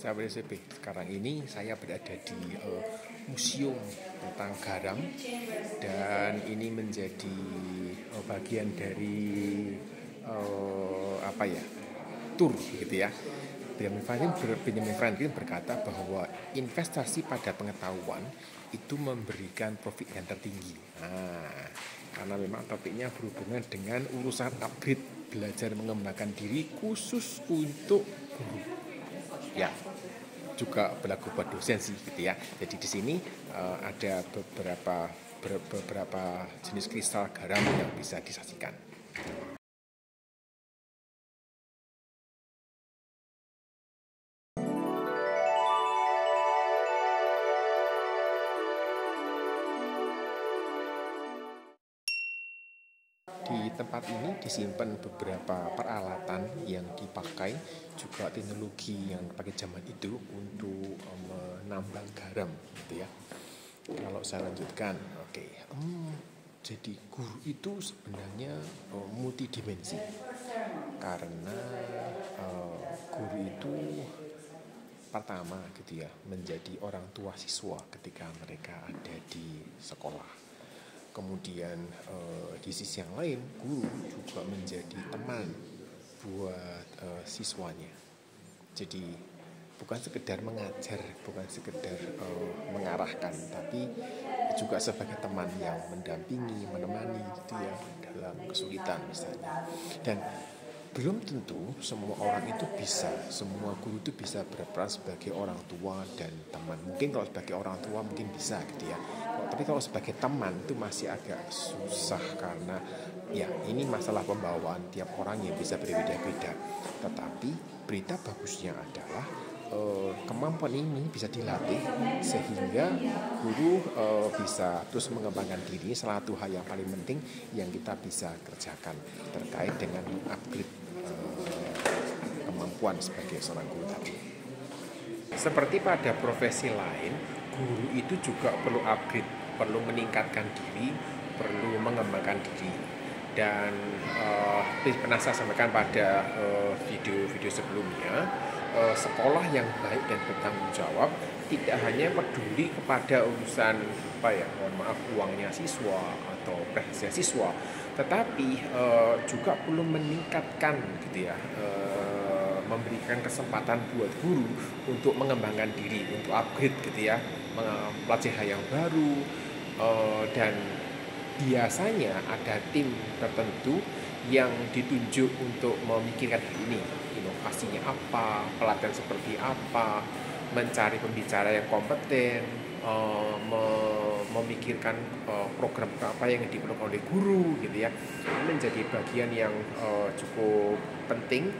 sahabat SMP, sekarang ini saya berada di uh, museum tentang garam dan ini menjadi uh, bagian dari uh, apa ya tur gitu ya. Benjamin Franklin, Benjamin Franklin berkata bahwa investasi pada pengetahuan itu memberikan profit yang tertinggi. Nah, karena memang topiknya berhubungan dengan urusan upgrade belajar mengembangkan diri khusus untuk guru. Ya, juga berlaku buat dosen sih gitu ya. Jadi di sini uh, ada beberapa beberapa jenis kristal garam yang bisa disaksikan. Disimpan beberapa peralatan yang dipakai juga teknologi yang pakai zaman itu untuk um, menambang garam gitu ya. Kalau saya lanjutkan, oke. Okay. Hmm, jadi guru itu sebenarnya uh, multidimensi karena uh, guru itu pertama gitu ya menjadi orang tua siswa ketika mereka ada di sekolah kemudian uh, di sisi yang lain guru juga menjadi teman buat uh, siswanya. Jadi bukan sekedar mengajar bukan sekedar uh, mengarahkan tapi juga sebagai teman yang mendampingi menemani gitu ya dalam kesulitan misalnya. Dan belum tentu semua orang itu bisa semua guru itu bisa berperan sebagai orang tua dan teman. Mungkin kalau sebagai orang tua mungkin bisa gitu ya tapi kalau sebagai teman itu masih agak susah karena ya ini masalah pembawaan tiap orang yang bisa berbeda-beda tetapi berita bagusnya adalah uh, kemampuan ini bisa dilatih sehingga guru uh, bisa terus mengembangkan diri salah satu hal yang paling penting yang kita bisa kerjakan terkait dengan upgrade kemampuan sebagai seorang guru tadi. Seperti pada profesi lain, guru itu juga perlu upgrade, perlu meningkatkan diri, perlu mengembangkan diri. Dan uh, pernah saya sampaikan pada video-video uh, sebelumnya, uh, sekolah yang baik dan bertanggung jawab tidak hanya peduli kepada urusan apa ya, mohon maaf uangnya siswa atau prestasi siswa, tetapi uh, juga perlu meningkatkan gitu ya. Uh, memberikan kesempatan buat guru untuk mengembangkan diri, untuk upgrade gitu ya, mempelajari yang baru uh, dan biasanya ada tim tertentu yang ditunjuk untuk memikirkan ini, inovasinya apa, pelatihan seperti apa, mencari pembicara yang kompeten, uh, memikirkan uh, program apa yang diperlukan oleh guru gitu ya, menjadi bagian yang cukup penting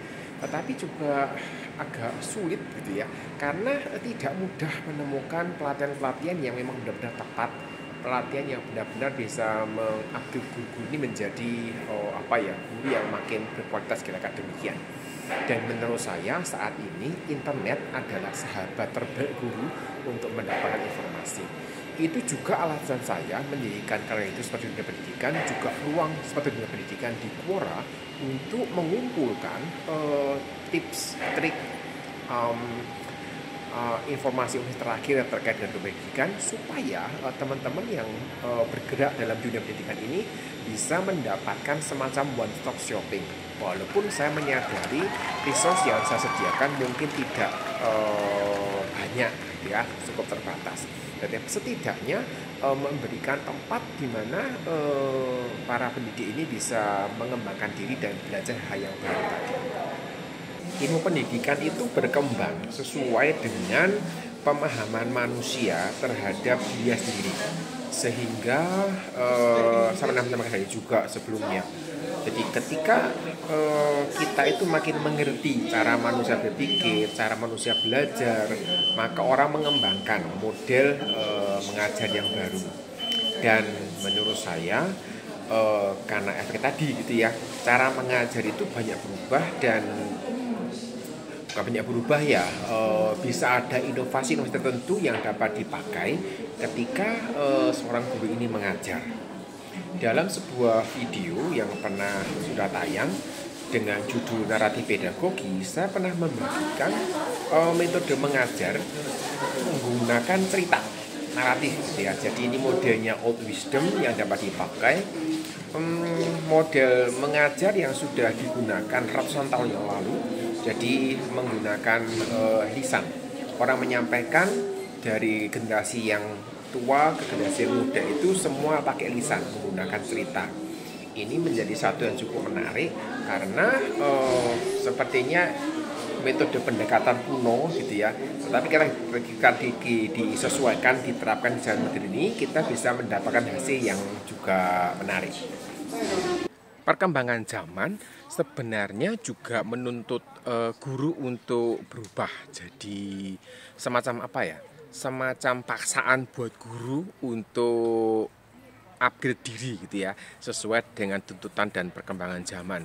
tetapi juga agak sulit gitu ya. Karena tidak mudah menemukan pelatihan-pelatihan yang memang benar-benar tepat pelatihan yang benar-benar bisa mengupgrade guru ini menjadi oh, apa ya guru yang makin berkualitas kira-kira demikian. Dan menurut saya saat ini internet adalah sahabat terbaik guru untuk mendapatkan informasi. Itu juga alasan saya mendirikan kalian itu seperti dunia pendidikan juga ruang seperti dunia pendidikan di Quora untuk mengumpulkan uh, tips trik um, uh, informasi terakhir yang terkait dengan pendidikan supaya uh, teman-teman yang uh, bergerak dalam dunia pendidikan ini bisa mendapatkan semacam one stop shopping walaupun saya menyadari resource yang saya sediakan mungkin tidak uh, banyak ya cukup terbatas dan setidaknya e, memberikan tempat di mana e, para pendidik ini bisa mengembangkan diri dan belajar hal yang baru tadi. Ilmu pendidikan itu berkembang sesuai dengan pemahaman manusia terhadap dia sendiri sehingga e, saya pernah menyampaikan juga sebelumnya jadi ketika uh, kita itu makin mengerti cara manusia berpikir, cara manusia belajar, maka orang mengembangkan model uh, mengajar yang baru. Dan menurut saya uh, karena efek tadi gitu ya, cara mengajar itu banyak berubah dan banyak berubah ya uh, bisa ada inovasi-inovasi tertentu yang dapat dipakai ketika uh, seorang guru ini mengajar dalam sebuah video yang pernah sudah tayang dengan judul naratif pedagogi, saya pernah membagikan uh, metode mengajar menggunakan cerita naratif ya. Jadi ini modelnya old wisdom yang dapat dipakai um, model mengajar yang sudah digunakan ratusan tahun yang lalu. Jadi menggunakan uh, lisan. Orang menyampaikan dari generasi yang tua ke generasi muda itu semua pakai lisan menggunakan cerita. Ini menjadi satu yang cukup menarik karena uh, sepertinya metode pendekatan kuno gitu ya tetapi ketika di, di, disesuaikan diterapkan di zaman modern ini kita bisa mendapatkan hasil yang juga menarik perkembangan zaman sebenarnya juga menuntut uh, guru untuk berubah jadi semacam apa ya semacam paksaan buat guru untuk upgrade diri gitu ya sesuai dengan tuntutan dan perkembangan zaman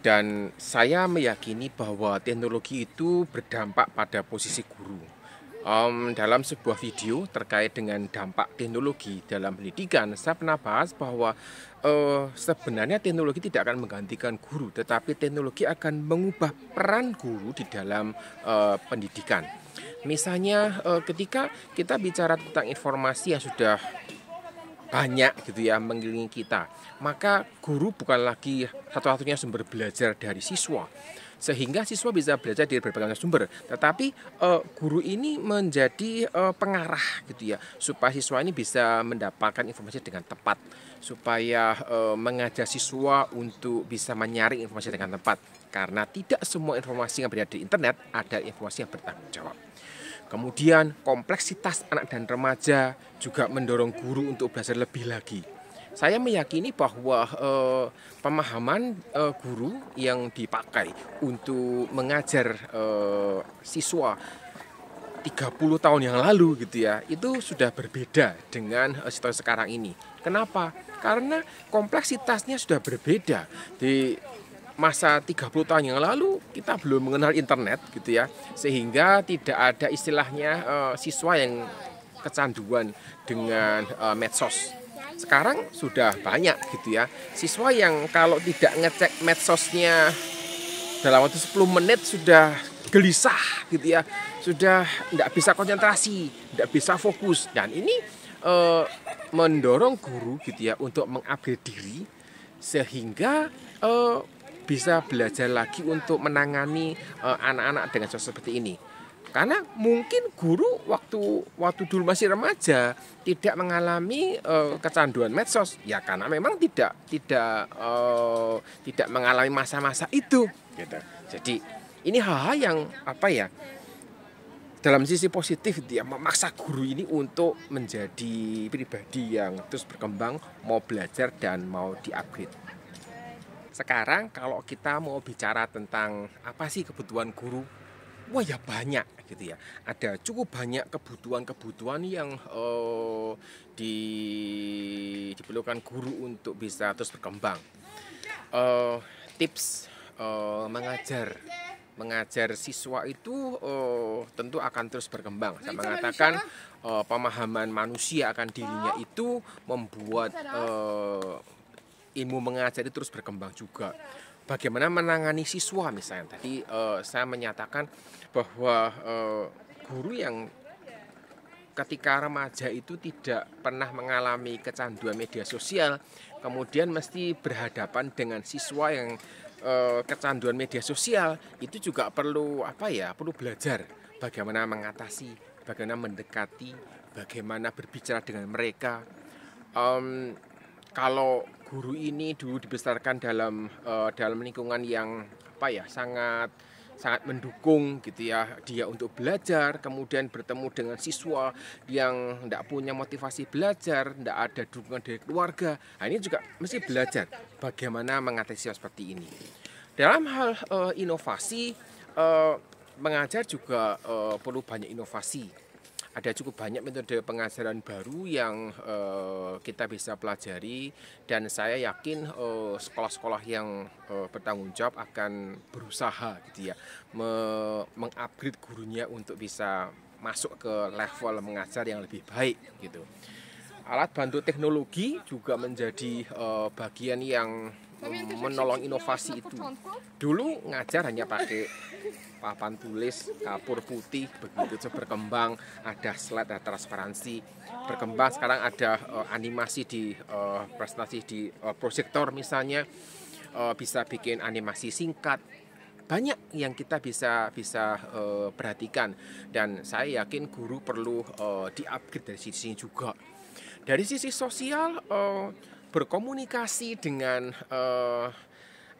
dan saya meyakini bahwa teknologi itu berdampak pada posisi guru. Um, dalam sebuah video terkait dengan dampak teknologi dalam pendidikan, saya pernah bahas bahwa uh, sebenarnya teknologi tidak akan menggantikan guru, tetapi teknologi akan mengubah peran guru di dalam uh, pendidikan. Misalnya, uh, ketika kita bicara tentang informasi yang sudah banyak gitu ya mengelilingi kita maka guru bukan lagi satu-satunya sumber belajar dari siswa sehingga siswa bisa belajar dari berbagai sumber. Tetapi uh, guru ini menjadi uh, pengarah gitu ya supaya siswa ini bisa mendapatkan informasi dengan tepat. Supaya uh, mengajar siswa untuk bisa menyaring informasi dengan tepat. Karena tidak semua informasi yang berada di internet ada informasi yang bertanggung jawab. Kemudian kompleksitas anak dan remaja juga mendorong guru untuk belajar lebih lagi. Saya meyakini bahwa eh, pemahaman eh, guru yang dipakai untuk mengajar eh, siswa 30 tahun yang lalu gitu ya, itu sudah berbeda dengan situasi sekarang ini. Kenapa? Karena kompleksitasnya sudah berbeda. Di masa 30 tahun yang lalu kita belum mengenal internet gitu ya sehingga tidak ada istilahnya uh, siswa yang kecanduan dengan uh, medsos sekarang sudah banyak gitu ya. Siswa yang kalau tidak ngecek medsosnya dalam waktu 10 menit sudah gelisah gitu ya. Sudah tidak bisa konsentrasi tidak bisa fokus. Dan ini uh, mendorong guru gitu ya untuk mengupgrade diri sehingga uh, bisa belajar lagi untuk menangani eh, anak-anak uh, dengan seperti ini. Karena mungkin guru waktu waktu dulu masih remaja tidak mengalami uh, kecanduan medsos, ya karena memang tidak tidak uh, tidak mengalami masa-masa itu. Gitu. Jadi ini hal-hal yang apa ya? dalam sisi positif dia memaksa guru ini untuk menjadi pribadi yang terus berkembang, mau belajar dan mau diupgrade. Sekarang kalau kita mau bicara tentang apa sih kebutuhan guru, wah ya banyak gitu ya. Ada cukup banyak kebutuhan-kebutuhan yang uh, di, diperlukan guru untuk bisa terus berkembang. Uh, tips uh, mengajar mengajar siswa itu uh, tentu akan terus berkembang. Saya mengatakan uh, pemahaman manusia akan dirinya itu membuat uh, ilmu mengajar itu terus berkembang juga. Bagaimana menangani siswa misalnya tadi uh, saya menyatakan bahwa uh, guru yang ketika remaja itu tidak pernah mengalami kecanduan media sosial, kemudian mesti berhadapan dengan siswa yang uh, kecanduan media sosial, itu juga perlu apa ya? Perlu belajar bagaimana mengatasi, bagaimana mendekati, bagaimana berbicara dengan mereka. Um, kalau guru ini dulu dibesarkan dalam uh, dalam lingkungan yang apa ya sangat sangat mendukung gitu ya. Dia untuk belajar kemudian bertemu dengan siswa yang tidak punya motivasi belajar tidak ada dukungan dari keluarga. Nah, ini juga mesti belajar bagaimana mengatasi seperti ini. Dalam hal uh, inovasi uh, mengajar juga uh, perlu banyak inovasi ada cukup banyak metode pengajaran baru yang uh, kita bisa pelajari dan saya yakin sekolah sekolah-sekolah yang uh, bertanggung jawab akan berusaha gitu ya me mengupgrade gurunya untuk bisa masuk ke level mengajar yang lebih baik gitu. Alat bantu teknologi juga menjadi uh, bagian yang menolong inovasi itu. Dulu ngajar hanya pakai papan tulis kapur putih begitu berkembang ada slide ada transparansi berkembang. Sekarang ada uh, animasi di uh, presentasi di uh, proyektor misalnya uh, bisa bikin animasi singkat. Banyak yang kita bisa bisa uh, perhatikan. Dan saya yakin guru perlu uh, di-upgrade dari sisi juga. Dari sisi sosial uh, berkomunikasi dengan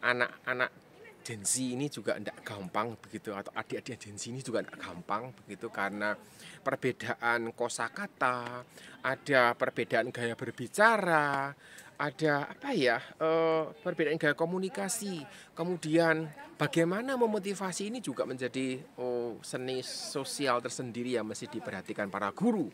anak-anak uh, Gen Z ini juga tidak gampang begitu atau adik-adik Gen Z ini juga tidak gampang begitu karena perbedaan kosakata, ada perbedaan gaya berbicara, ada apa ya uh, perbedaan gaya komunikasi, kemudian bagaimana memotivasi ini juga menjadi oh, seni sosial tersendiri yang mesti diperhatikan para guru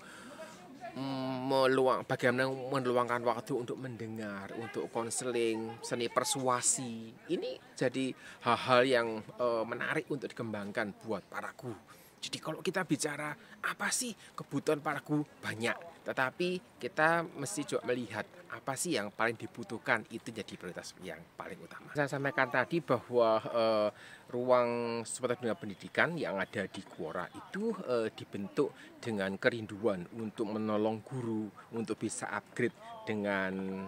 meluang bagaimana meluangkan waktu untuk mendengar, untuk konseling, seni persuasi. Ini jadi hal-hal yang e, menarik untuk dikembangkan buat para guru. Jadi kalau kita bicara apa sih kebutuhan para guru banyak, tetapi kita mesti juga melihat apa sih yang paling dibutuhkan itu jadi prioritas yang paling utama. Saya sampaikan tadi bahwa uh, ruang seputar dunia pendidikan yang ada di Quora itu uh, dibentuk dengan kerinduan untuk menolong guru untuk bisa upgrade dengan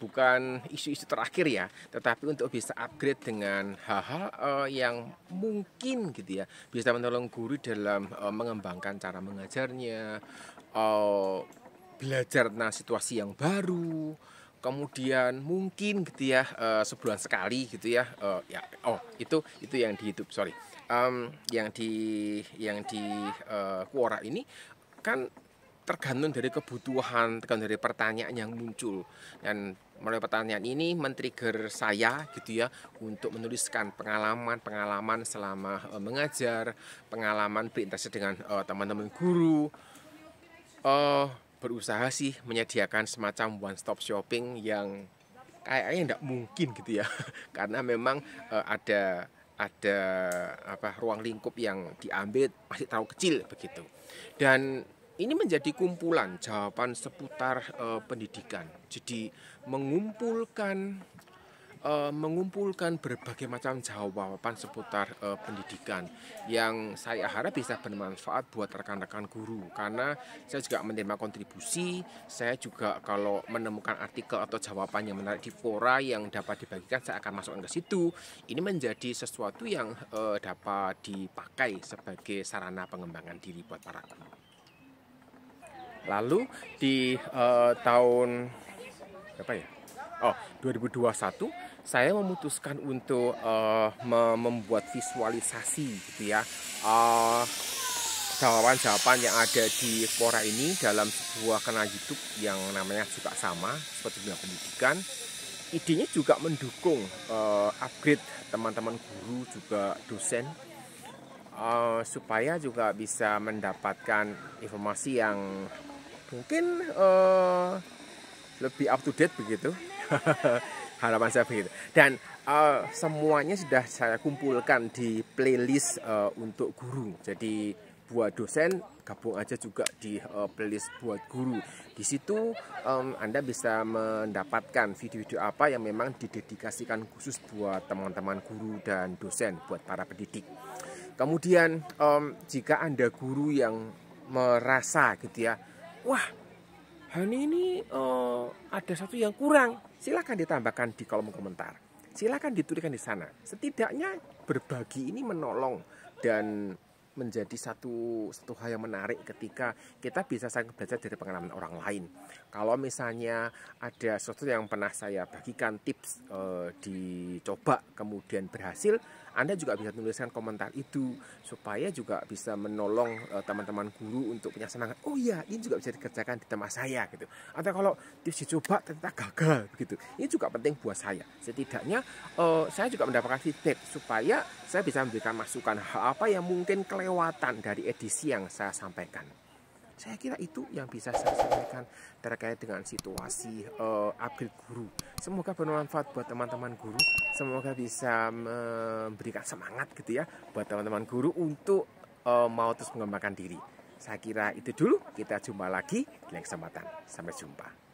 bukan isu-isu terakhir ya, tetapi untuk bisa upgrade dengan hal-hal uh, yang mungkin gitu ya, bisa menolong guru dalam uh, mengembangkan cara mengajarnya, uh, belajar tentang situasi yang baru, kemudian mungkin gitu ya uh, sebulan sekali gitu ya, uh, ya oh itu itu yang di YouTube sorry, um, yang di yang di uh, Quora ini kan tergantung dari kebutuhan, tergantung dari pertanyaan yang muncul dan melalui pertanyaan ini men-trigger saya gitu ya untuk menuliskan pengalaman-pengalaman selama uh, mengajar, pengalaman berinteraksi dengan uh, teman-teman guru. Uh, berusaha sih menyediakan semacam one stop shopping yang kayaknya tidak mungkin gitu ya karena memang uh, ada ada apa ruang lingkup yang diambil masih terlalu kecil begitu dan ini menjadi kumpulan jawaban seputar uh, pendidikan. Jadi mengumpulkan uh, mengumpulkan berbagai macam jawaban seputar uh, pendidikan yang saya harap bisa bermanfaat buat rekan-rekan guru karena saya juga menerima kontribusi. Saya juga kalau menemukan artikel atau jawaban yang menarik di fora yang dapat dibagikan saya akan masukkan ke situ. Ini menjadi sesuatu yang uh, dapat dipakai sebagai sarana pengembangan diri buat para guru. Lalu di uh, tahun berapa ya? Oh, 2021 saya memutuskan untuk uh, membuat visualisasi gitu ya. Uh, jawaban-jawaban yang ada di Quora ini dalam sebuah kanal YouTube yang namanya juga sama seperti bidang pendidikan. Idenya juga mendukung uh, upgrade teman-teman guru juga dosen uh, supaya juga bisa mendapatkan informasi yang mungkin uh, lebih up to date begitu harapan saya begitu. Dan uh, semuanya sudah saya kumpulkan di playlist uh, untuk guru. Jadi buat dosen gabung aja juga di uh, playlist buat guru. Di situ um, anda bisa mendapatkan video-video apa yang memang didedikasikan khusus buat teman-teman guru dan dosen buat para pendidik. Kemudian um, jika anda guru yang merasa gitu ya wah hari ini uh, ada satu yang kurang silahkan ditambahkan di kolom komentar silahkan dituliskan di sana setidaknya berbagi ini menolong dan menjadi satu satu hal yang menarik ketika kita bisa saling belajar dari pengalaman orang lain. Kalau misalnya ada sesuatu yang pernah saya bagikan tips e, dicoba kemudian berhasil, Anda juga bisa tuliskan komentar itu supaya juga bisa menolong eh, teman-teman guru untuk punya semangat. Oh iya, ini juga bisa dikerjakan di tempat saya gitu. Atau kalau tips dicoba ternyata gagal begitu. Ini juga penting buat saya. Setidaknya e, saya juga mendapatkan feedback supaya saya bisa memberikan masukan hal apa yang mungkin kelewatan dari edisi yang saya sampaikan. Saya kira itu yang bisa saya sampaikan terkait dengan situasi uh, upgrade guru. Semoga bermanfaat buat teman-teman guru. Semoga bisa memberikan semangat gitu ya buat teman-teman guru untuk uh, mau terus mengembangkan diri. Saya kira itu dulu. Kita jumpa lagi di lain kesempatan. Sampai jumpa.